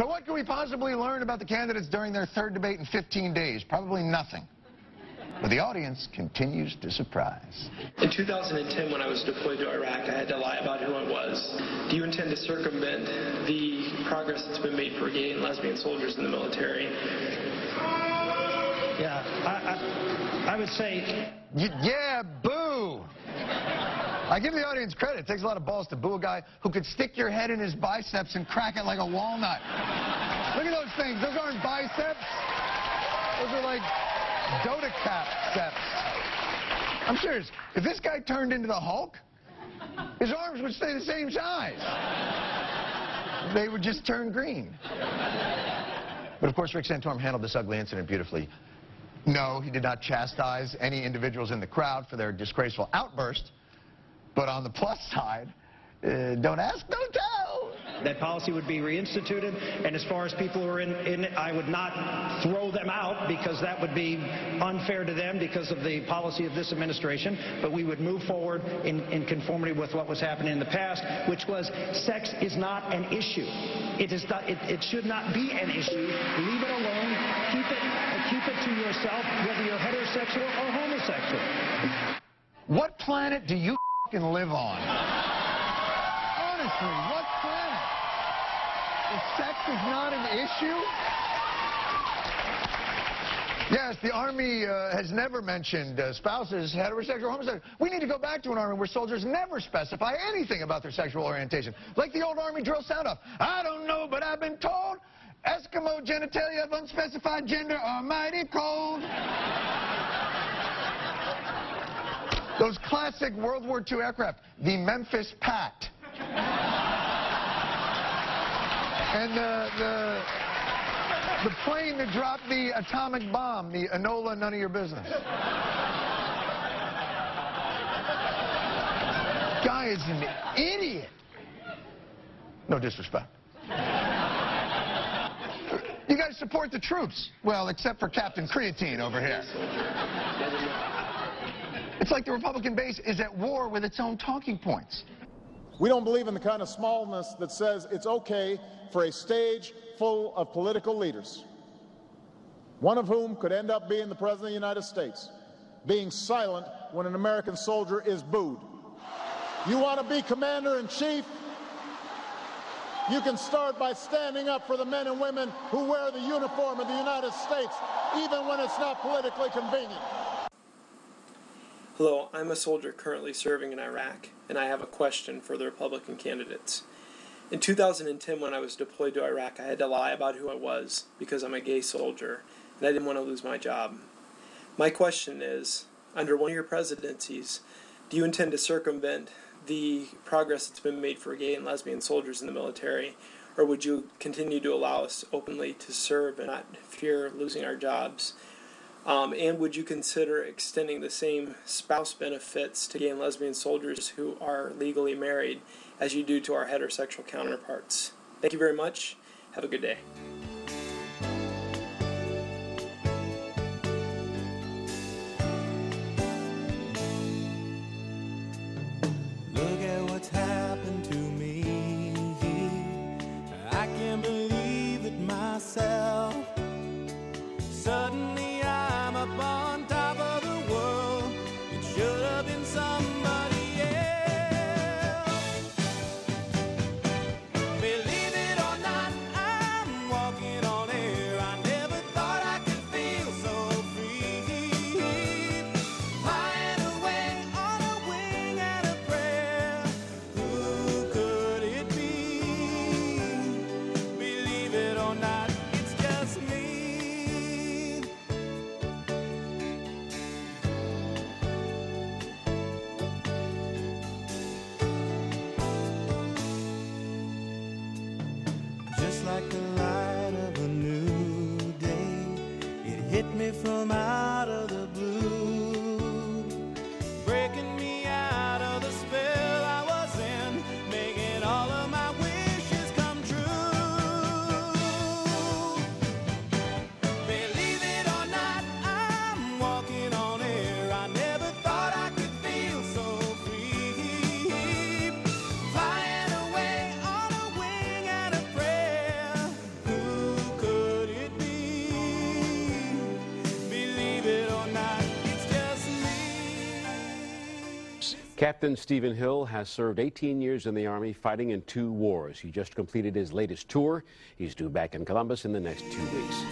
So what can we possibly learn about the candidates during their third debate in 15 days? Probably nothing. But the audience continues to surprise. In 2010, when I was deployed to Iraq, I had to lie about who I was. Do you intend to circumvent the progress that's been made for gay and lesbian soldiers in the military? Yeah, I, I, I would say Y- yeah, boo! I give the audience credit. It takes a lot of balls to boo a guy who could stick your head in his biceps and crack it like a walnut. Look at those things. Those aren't biceps. Those are like Dodecap steps. I'm serious. If this guy turned into the Hulk, his arms would stay the same size. They would just turn green. But of course, Rick Santorum handled this ugly incident beautifully. No, he did not chastise any individuals in the crowd for their disgraceful outburst. But on the plus side, uh, don't ask, don't tell. that policy would be reinstituted, and as far as people who are in, in it, I would not throw them out because that would be unfair to them because of the policy of this administration, but we would move forward in, in conformity with what was happening in the past, which was sex is not an issue. It, is not, it, it should not be an issue. Leave it alone. Keep it, keep it to yourself, whether you're heterosexual or homosexual. What planet do you fing live on? Honestly, what planet? Sex is not an issue? Yes, the Army uh, has never mentioned uh, spouses, heterosexual, homosexual. We need to go back to an Army where soldiers never specify anything about their sexual orientation. Like the old Army drill sound off. I don't know, but I've been told Eskimo genitalia of unspecified gender are mighty cold. Those classic World War II aircraft, the Memphis Pat. And the, the, the plane that dropped the atomic bomb, the Enola None of Your Business. Guy is an idiot. No disrespect. You guys support the troops. Well, except for Captain Creatine over here. It's like the Republican base is at war with its own talking points. We don't believe in the kind of smallness that says it's okay for a stage full of political leaders, one of whom could end up being the President of the United States, being silent when an American soldier is booed. You want to be commander in chief? You can start by standing up for the men and women who wear the uniform of the United States, even when it's not politically convenient. Hello, I'm a soldier currently serving in Iraq, and I have a question for the Republican candidates. In 2010, when I was deployed to Iraq, I had to lie about who I was because I'm a gay soldier, and I didn't want to lose my job. My question is under one of your presidencies, do you intend to circumvent the progress that's been made for gay and lesbian soldiers in the military, or would you continue to allow us openly to serve and not fear losing our jobs? Um, and would you consider extending the same spouse benefits to gay and lesbian soldiers who are legally married as you do to our heterosexual counterparts? Thank you very much. Have a good day. From out Captain Stephen Hill has served 18 years in the Army fighting in two wars. He just completed his latest tour. He's due back in Columbus in the next two weeks.